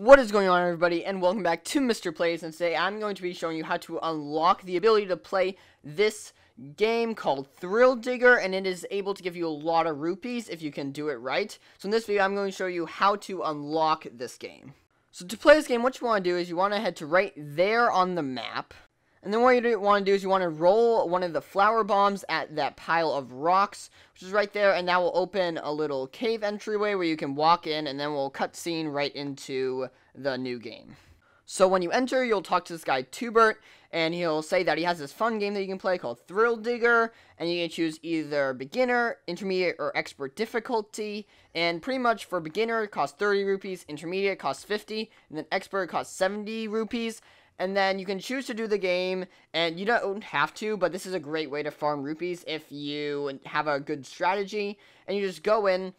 What is going on everybody and welcome back to Mr. Playz and today I'm going to be showing you how to unlock the ability to play this game called Thrill Digger and it is able to give you a lot of rupees if you can do it right. So in this video I'm going to show you how to unlock this game. So to play this game what you want to do is you want to head to right there on the map and then what you want to do is you want to roll one of the flower bombs at that pile of rocks, which is right there, and that will open a little cave entryway where you can walk in, and then we'll cut scene right into the new game. So when you enter, you'll talk to this guy, Tubert, and he'll say that he has this fun game that you can play called Thrill Digger, and you can choose either beginner, intermediate, or expert difficulty, and pretty much for beginner, it costs 30 rupees, intermediate costs 50, and then expert costs 70 rupees, and then you can choose to do the game, and you don't have to, but this is a great way to farm rupees if you have a good strategy, and you just go in,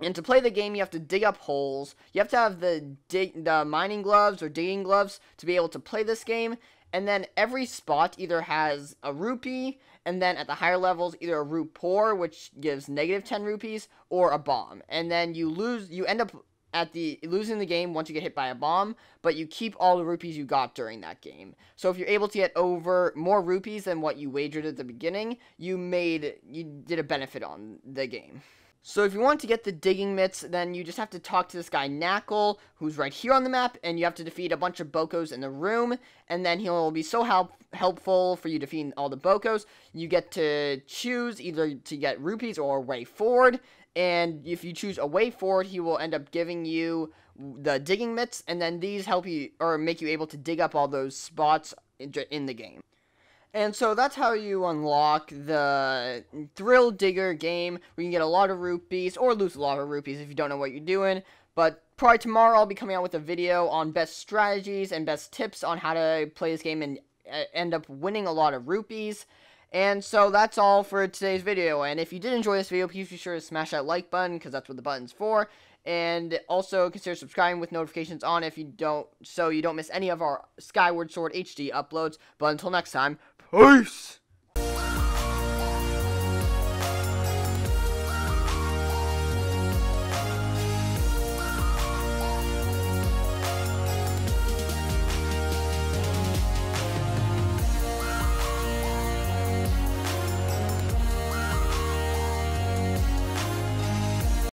and to play the game, you have to dig up holes. You have to have the the mining gloves or digging gloves to be able to play this game. And then every spot either has a rupee, and then at the higher levels, either a rupoor, which gives negative 10 rupees, or a bomb. And then you lose, you end up at the losing the game once you get hit by a bomb, but you keep all the rupees you got during that game. So if you're able to get over more rupees than what you wagered at the beginning, you made you did a benefit on the game. So if you want to get the digging mitts, then you just have to talk to this guy Knackle, who's right here on the map, and you have to defeat a bunch of Bokos in the room, and then he'll be so help helpful for you defeating all the Bokos. You get to choose either to get rupees or way forward, and if you choose a way forward, he will end up giving you the digging mitts, and then these help you or make you able to dig up all those spots in the game. And so that's how you unlock the Thrill Digger game, where you can get a lot of rupees, or lose a lot of rupees if you don't know what you're doing. But probably tomorrow I'll be coming out with a video on best strategies and best tips on how to play this game and uh, end up winning a lot of rupees. And so that's all for today's video. And if you did enjoy this video, please be sure to smash that like button, because that's what the button's for. And also consider subscribing with notifications on if you don't, so you don't miss any of our Skyward Sword HD uploads. But until next time, peace!